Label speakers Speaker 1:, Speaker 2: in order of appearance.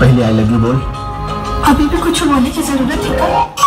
Speaker 1: पहले I love you बोल।
Speaker 2: अभी भी कुछ बोलने की ज़रूरत है क्या?